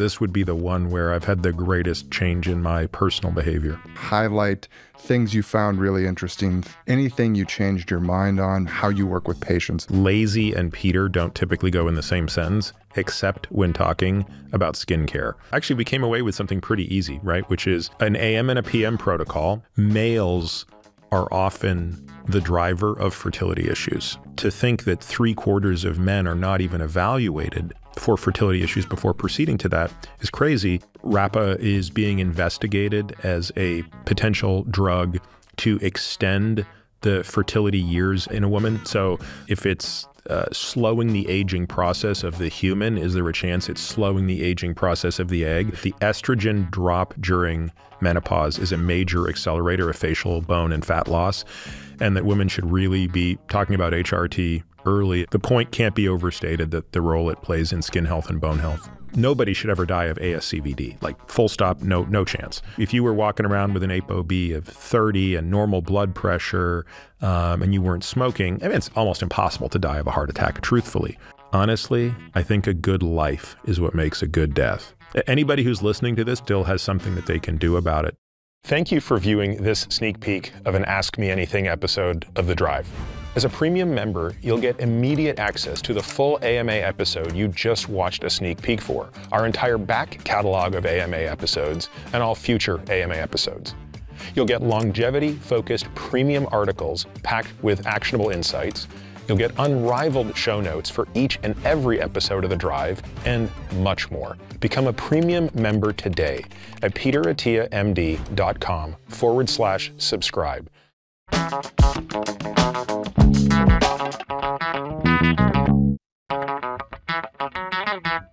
this would be the one where I've had the greatest change in my personal behavior. Highlight things you found really interesting, anything you changed your mind on, how you work with patients. Lazy and Peter don't typically go in the same sentence, except when talking about skincare. Actually, we came away with something pretty easy, right? Which is an AM and a PM protocol. Males are often the driver of fertility issues. To think that three quarters of men are not even evaluated for fertility issues before proceeding to that is crazy. Rapa is being investigated as a potential drug to extend the fertility years in a woman. So if it's uh, slowing the aging process of the human, is there a chance it's slowing the aging process of the egg? The estrogen drop during menopause is a major accelerator of facial bone and fat loss, and that women should really be talking about HRT early. The point can't be overstated that the role it plays in skin health and bone health. Nobody should ever die of ASCVD. Like full stop, no no chance. If you were walking around with an ApoB of 30 and normal blood pressure, um, and you weren't smoking, I mean, it's almost impossible to die of a heart attack. Truthfully, honestly, I think a good life is what makes a good death. Anybody who's listening to this still has something that they can do about it. Thank you for viewing this sneak peek of an Ask Me Anything episode of The Drive. As a premium member, you'll get immediate access to the full AMA episode you just watched a sneak peek for, our entire back catalog of AMA episodes, and all future AMA episodes. You'll get longevity-focused premium articles packed with actionable insights, You'll get unrivaled show notes for each and every episode of The Drive, and much more. Become a premium member today at peterattiamd.com forward slash subscribe. Thank you.